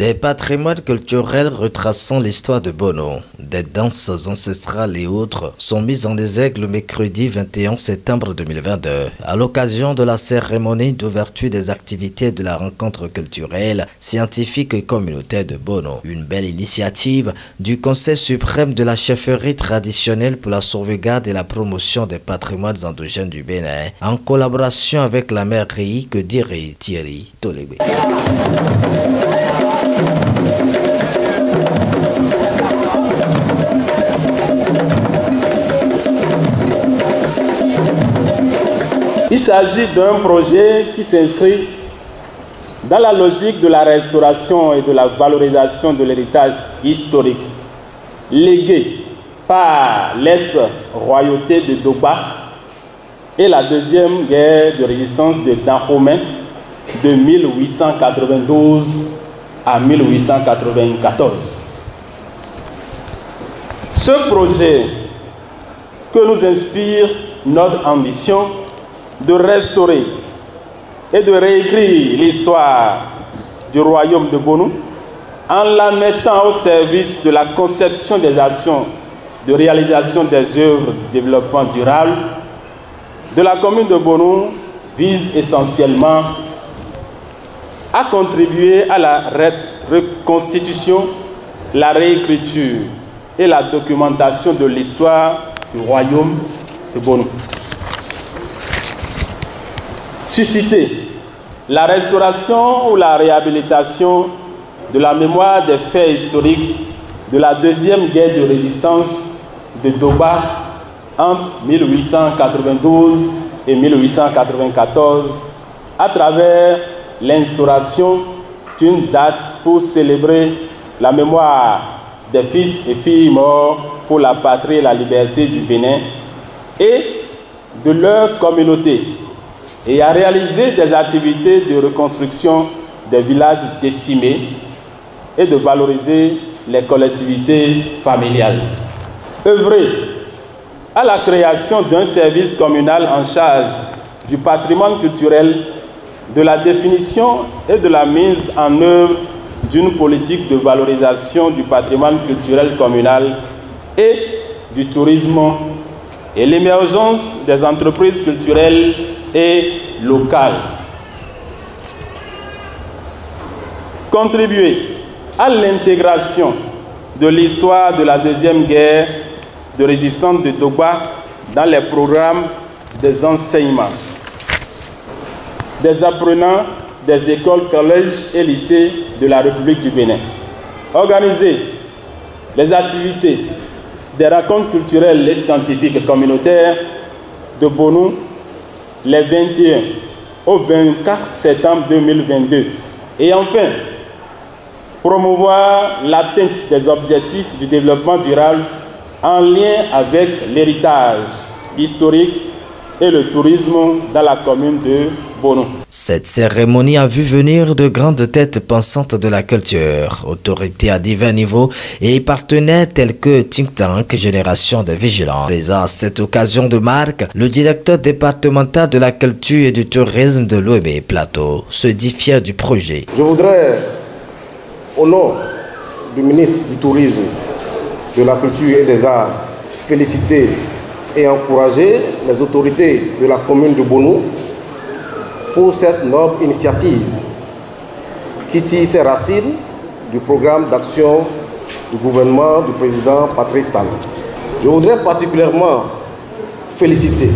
Des patrimoines culturels retraçant l'histoire de Bono, des danses ancestrales et autres sont mis en exergue le mercredi 21 septembre 2022 à l'occasion de la cérémonie d'ouverture des activités de la rencontre culturelle, scientifique et communautaire de Bono. Une belle initiative du Conseil suprême de la chefferie traditionnelle pour la sauvegarde et la promotion des patrimoines endogènes du Bénin en collaboration avec la mairie que dirait Thierry Tolébé. Il s'agit d'un projet qui s'inscrit dans la logique de la restauration et de la valorisation de l'héritage historique légué par l'ex-royauté de Doba et la deuxième guerre de résistance de Dahomey de 1892 à 1894. Ce projet que nous inspire notre ambition de restaurer et de réécrire l'histoire du royaume de Bonou en la mettant au service de la conception des actions de réalisation des œuvres de développement durable de la commune de Bonou vise essentiellement à contribuer à la reconstitution, la réécriture et la documentation de l'histoire du royaume de Bonou susciter la restauration ou la réhabilitation de la mémoire des faits historiques de la deuxième guerre de résistance de Doba entre 1892 et 1894 à travers l'instauration d'une date pour célébrer la mémoire des fils et filles morts pour la patrie et la liberté du Bénin et de leur communauté et à réaliser des activités de reconstruction des villages décimés et de valoriser les collectivités familiales. Œuvrer à la création d'un service communal en charge du patrimoine culturel, de la définition et de la mise en œuvre d'une politique de valorisation du patrimoine culturel communal et du tourisme et l'émergence des entreprises culturelles et locales. Contribuer à l'intégration de l'histoire de la Deuxième Guerre de résistance de Toba dans les programmes des enseignements des apprenants des écoles, collèges et lycées de la République du Bénin. Organiser les activités des rencontres culturelles et scientifiques communautaires de Bonou les 21 au 24 septembre 2022. Et enfin, promouvoir l'atteinte des objectifs du développement durable en lien avec l'héritage historique et le tourisme dans la commune de Bono. Cette cérémonie a vu venir de grandes têtes pensantes de la culture, autorités à divers niveaux et partenaires tels que Think Tank, Génération des Vigilants. à cette occasion de marque, le directeur départemental de la culture et du tourisme de l'OEB Plateau se dit fier du projet. Je voudrais, au nom du ministre du Tourisme, de la Culture et des Arts, féliciter et encourager les autorités de la commune de Bonou pour cette noble initiative qui tire ses racines du programme d'action du gouvernement du président Patrice Talon. Je voudrais particulièrement féliciter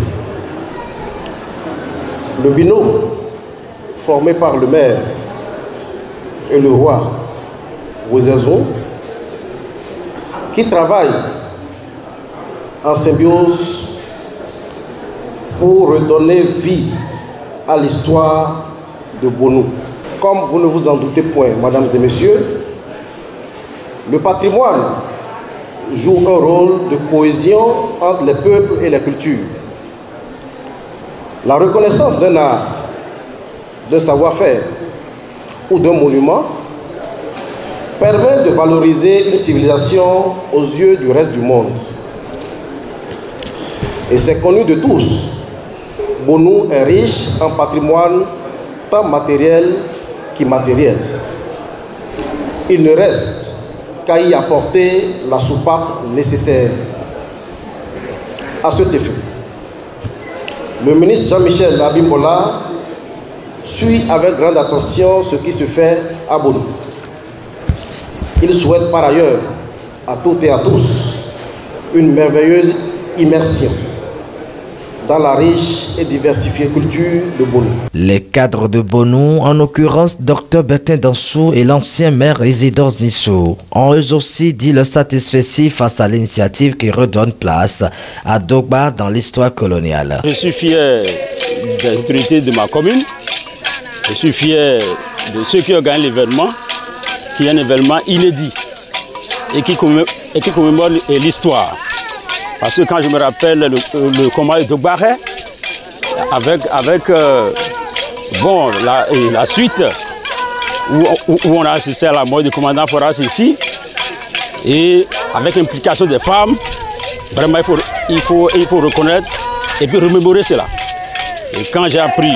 le binôme formé par le maire et le roi Rosaison qui travaille en symbiose pour redonner vie à l'histoire de Bonou. Comme vous ne vous en doutez point, mesdames et messieurs, le patrimoine joue un rôle de cohésion entre les peuples et les cultures. La reconnaissance d'un art, d'un savoir-faire ou d'un monument permet de valoriser une civilisation aux yeux du reste du monde. Et c'est connu de tous. Bonou est riche en patrimoine tant matériel qu'immatériel. il ne reste qu'à y apporter la soupape nécessaire. À cet effet, le ministre Jean-Michel Abimbola suit avec grande attention ce qui se fait à Bono. Il souhaite par ailleurs à toutes et à tous une merveilleuse immersion dans la riche et diversifiée culture de Bono. Les cadres de Bono, en l'occurrence Dr Bertin Dansou et l'ancien maire résident Zissou, ont eux aussi dit le satisfait face à l'initiative qui redonne place à Dogba dans l'histoire coloniale. Je suis fier des autorités de ma commune, je suis fier de ceux qui ont gagné l'événement, qui est un événement inédit et qui commémore l'histoire. Parce que quand je me rappelle le, combat de Barret, avec, avec euh, bon, la, suite, où, on a assisté à la mort du commandant Foras ici, et avec l'implication des femmes, vraiment il faut, il, faut, il faut reconnaître et puis remémorer cela. Et quand j'ai appris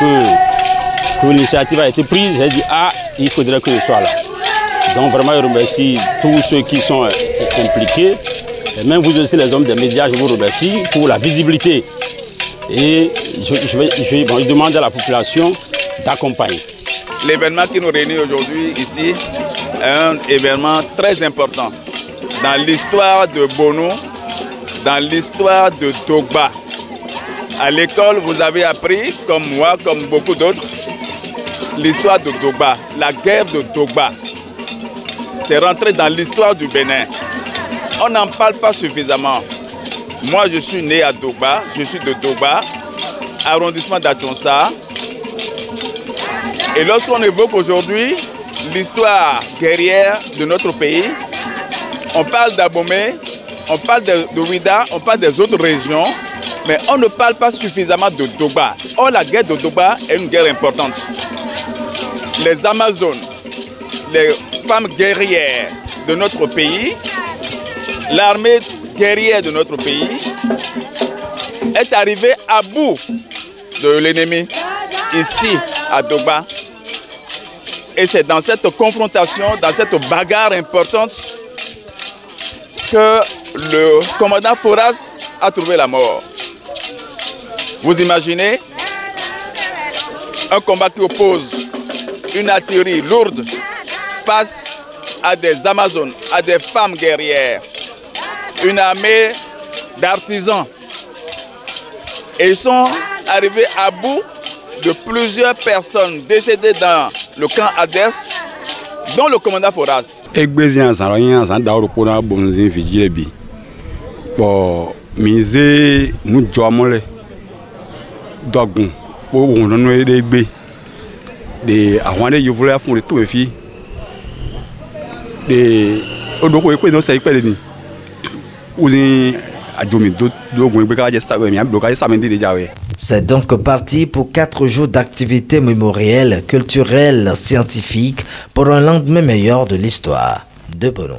que, que l'initiative a été prise, j'ai dit, ah, il faudrait que je sois là. Donc vraiment, je remercie tous ceux qui sont impliqués. Même vous aussi, les hommes des médias, je vous remercie pour la visibilité. Et je, je, demande à la population d'accompagner. L'événement qui nous réunit aujourd'hui ici est un événement très important dans l'histoire de Bono, dans l'histoire de Dogba. À l'école, vous avez appris, comme moi, comme beaucoup d'autres, l'histoire de Dogba, la guerre de Dogba. C'est rentré dans l'histoire du Bénin on n'en parle pas suffisamment. Moi, je suis né à Doba, je suis de Doba, arrondissement d'Atonsa. Et lorsqu'on évoque aujourd'hui l'histoire guerrière de notre pays, on parle d'Abomé, on parle de, on parle des autres régions, mais on ne parle pas suffisamment de Doba. Or, la guerre de Doba est une guerre importante. Les Amazones, les femmes guerrières de notre pays l'armée guerrière de notre pays est arrivée à bout de l'ennemi ici à Doba. Et c'est dans cette confrontation, dans cette bagarre importante que le commandant Foras a trouvé la mort. Vous imaginez? Un combat qui oppose une artillerie lourde face à des Amazones, à des femmes guerrières une armée d'artisans. Et ils sont arrivés à bout de plusieurs personnes décédées dans le camp Adès, dont le commandant Foras. Ekpe C'est donc parti pour quatre jours d'activités mémorielles, culturelles, scientifiques pour un lendemain meilleur de l'histoire de Bono.